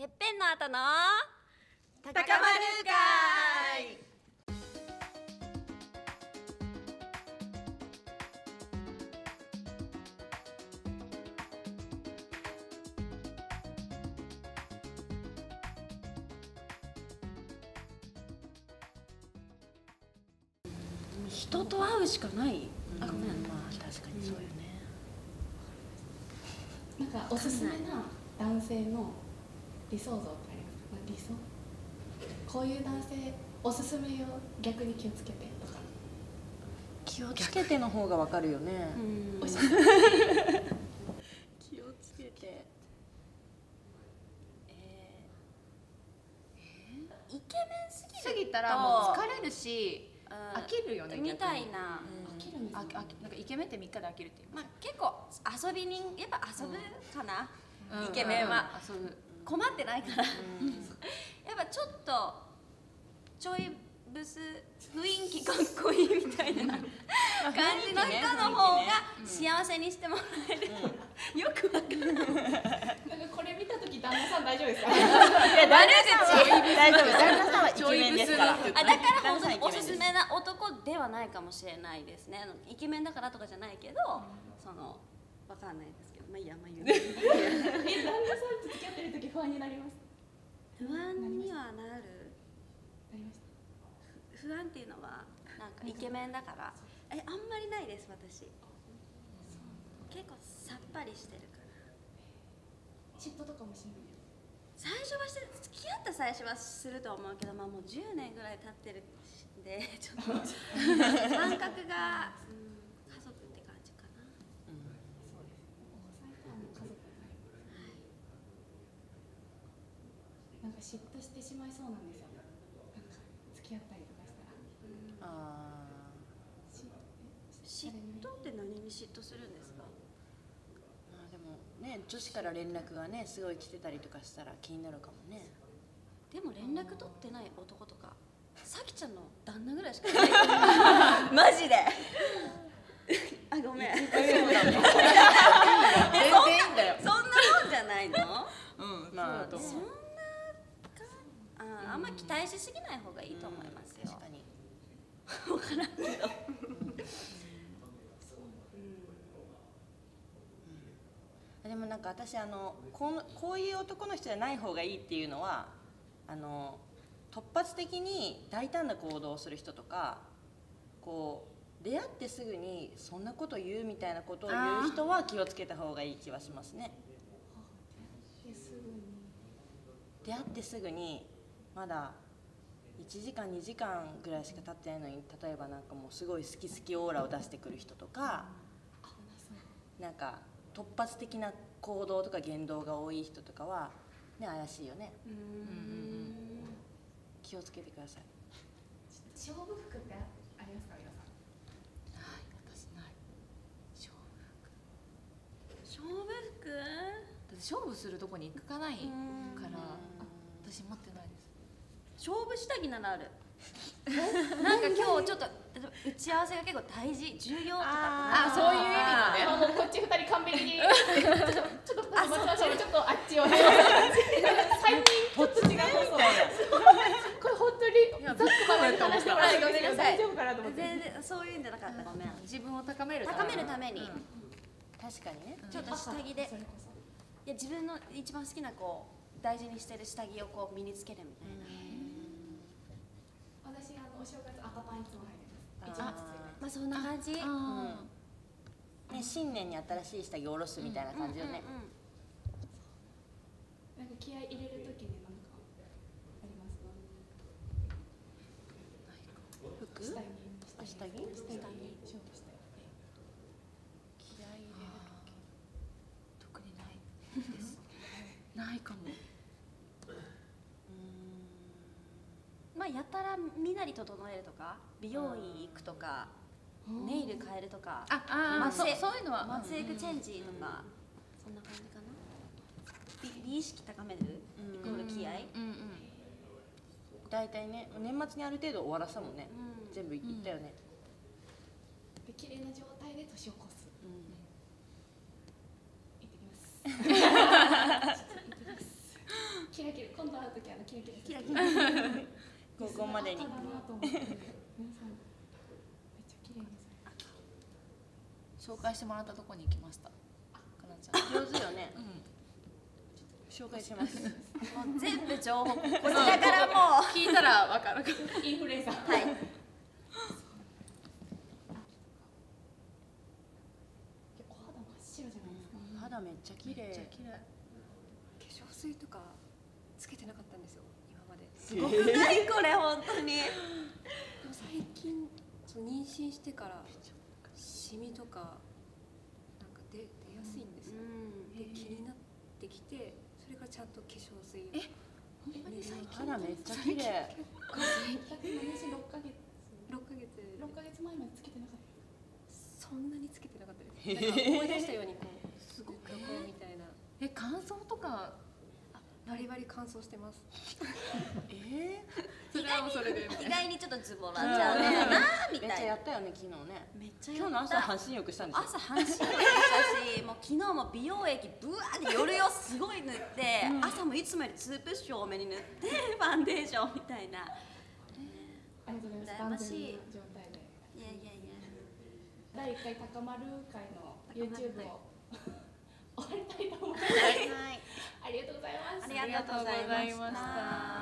てっぺんの後の高高まる会。人と会うしかない、あごめん。まあ確かにそうよね、なんかおすすめな男性の理想像ってあります？か、まあ、理想？こういう男性おすすめを逆に気をつけてとか。気をつけての方がわかるよね、気をつけて。イケメンすぎる。過ぎたらもう疲れるしうん飽きるよねみたいな、飽きるんですあねあなんかイケメンって3日で飽きるっていう。まあ、結構遊び人やっぱ遊ぶかな、うん。イケメンは、うんうん。遊ぶ困ってないから、やっぱちょっとちょいブス雰囲気かっこいいみたいな感じの人の方が幸せにしてもらえる、よくわかんない。なんかこれ見た時旦那さん大丈夫ですか？いや大丈夫旦那さんはイケメンですから。あだから本当におす。すすめな男ではないかもしれないですね。イケメンだからとかじゃないけど、そのわかんないですけどまあいいやまあ言う。え旦那さんと付き合ってる時不安になります？不安にはなる。なりました？不安っていうのはなんかイケメンだから。えあんまりないです私。結構さっぱりしてるから。嫉妬とかもしない？最初はして付き合った最初はすると思うけどまあもう10年ぐらい経ってるんでちょっと 感覚が、うん、家族って感じかなそうですお子さんとはもう家族になりますなんか嫉妬してしまいそうなんですよ。なんか付き合ったりとかしたら。あ嫉嫉妬って何に嫉妬するんですか？ーまあでもね女子から連絡がねすごい来てたりとかしたら気になるかもね。でも連絡取ってない男とかさきちゃんの旦那ぐらいしかいない。マジで。あごめん そん全然いいんだよなもんじゃないのうんまあそうだとそん思うなかああんま期待しすぎない方がいいと思いますよ。確かに。分からんけど。でもなんか私あのこのこういう男の人じゃない方がいいっていうのはあの突発的に大胆な行動をする人とかこう出会ってすぐにそんなこと言うみたいなことを言う人は気をつけた方がいい気はしますね。ですぐに。出会ってすぐにまだ1時間2時間ぐらいしか経ってないのに例えばなんかもうすごい好き好きオーラを出してくる人とかなんか突発的な行動とか言動が多い人とかはね怪しいよね。気をつけてください。勝負服ってありますか皆さん？ない私ない。勝負勝負？服だって勝負するとこに行かないから私持ってないです勝負下着ならある。なんか今日ちょっと打ち合わせが結構大事重要とかあそういう意味のね。あもうこっち二人完璧に。ちょっとちょっと待ちましょう。ちょっとあっちを 最近ちょっと違うそうこれ本当にざっくばらんに話してもらえるんですけど大丈夫かなと思って全然そういうんじゃなかった。ごめん自分を高めるため高めるために、うん。確かにね。ちょっと下着で。いや自分の一番好きなこう大事にしてる下着をこう身につけるみたいな、私あのお正月赤パンいつも入ります。まあそんな感じ。あね新年に新しい下着を下ろすみたいな感じよね、なんか気合い入れる時になんかあります？か服。下着？あ下着。下着。勝負したい気合い入れるー。特にないです。ないかもまあやたら身なり整えるとか美容院行くとかネイル変えるとかああまそうそういうのは。松エクチェンジとかそんな感じかな？美美意識高める？うんイコール気合？うんうん大体ね年末にある程度終わらせたもんね、うん。全部いったよね、で綺麗な状態で年を越すうん行ってきますキラキった時あのキラキラキラキラ高校までに。紹介してもらったとこに行きました。かなちゃん。上手よね。うん。紹介します。もう全部情報こちらからもう。聞いたらわかるかインフルエンサー。はい。お肌真っ白じゃないですか。肌めっちゃ綺麗綺麗化粧水とかつけてなかったんですよ今まですごく何これ本当に。でも最近その妊娠してからシミとかなんか出出やすいんですよ、で気になってきてそれからちゃんと化粧水。えほんまに最近？肌めっちゃ綺麗。だって私6ヶ月6ヶ月。6ヶ月。前までつけてなかった。そんなにつけてなかったです。思い出したようにこう すごくこうみたいな。え乾燥とかバリバリ乾燥してます。え それはもうそれで。意外にちょっとズボラちゃうねやなー、めっちゃみたいなやったよね昨日ね。めっちゃ今日の朝半身浴したんですよ。朝半身浴したし もう昨日も美容液ブワーって夜よすごい塗って、朝もいつもよりツープッシュ多めに塗ってファンデーションみたいな。ありがとうござい羨まます。しい万全な状態で。いやいやいや。第1回高丸会の YouTube を。終わりたいと思います。はいありがとうございます。ありがとうございました。